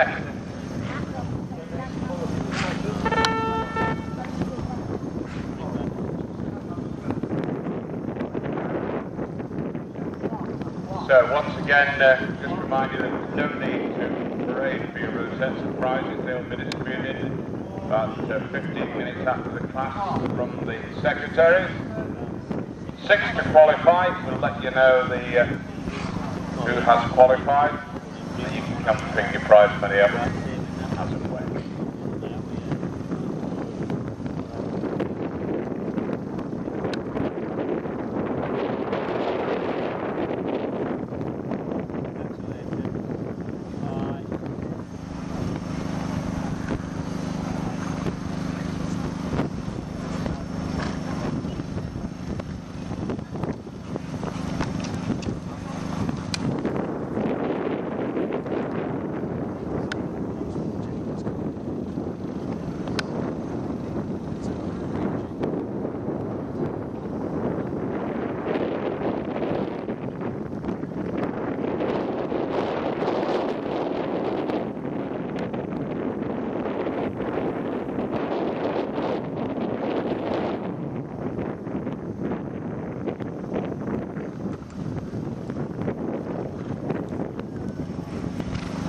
So once again, uh, just remind you that there's no need to parade for your rosettes and prizes. They'll be distributed about uh, 15 minutes after the class from the secretaries. Six to qualify. We'll let you know the uh, who has qualified. Come and pick your prize money up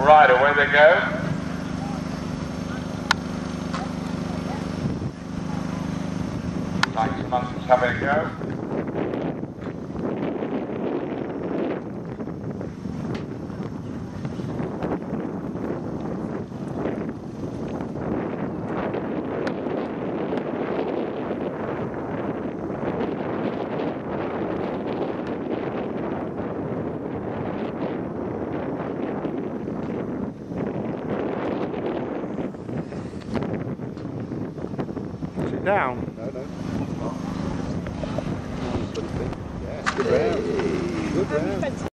Right, away they go. Thanks, Monsters, having a go. Sit down. No, no. Yeah, good round. Good round.